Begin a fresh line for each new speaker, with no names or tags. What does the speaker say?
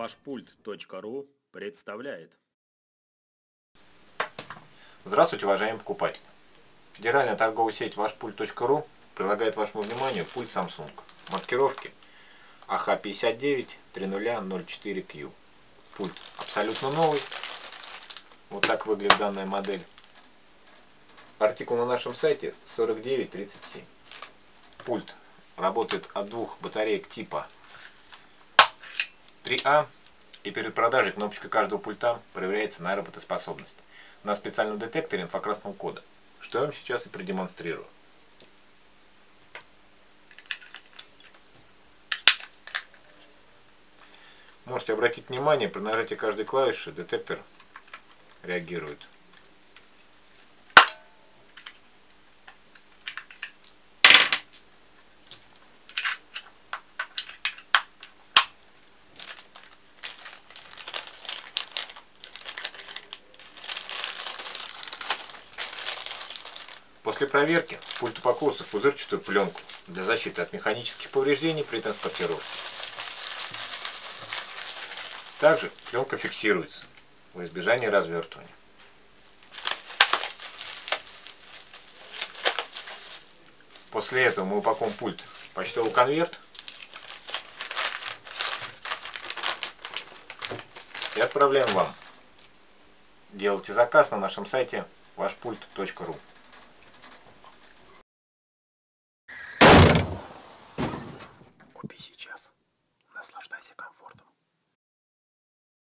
Вашпульт.ру представляет.
Здравствуйте, уважаемые покупатели. Федеральная торговая сеть Вашпульт.ру предлагает вашему вниманию пульт Samsung маркировки AH59-3004Q. Пульт абсолютно новый. Вот так выглядит данная модель. Артикул на нашем сайте 4937. Пульт работает от двух батареек типа 3А. И перед продажей кнопочка каждого пульта проверяется на работоспособность на специальном детекторе инфокрасного кода, что я вам сейчас и продемонстрирую. Можете обратить внимание, при нажатии каждой клавиши детектор реагирует. После проверки пульт упаковывается в пузырчатую пленку для защиты от механических повреждений при транспортировке. Также пленка фиксируется во избежание развертывания. После этого мы упакуем пульт в почтовый конверт и отправляем вам. Делайте заказ на нашем сайте вашпульт.ру купить.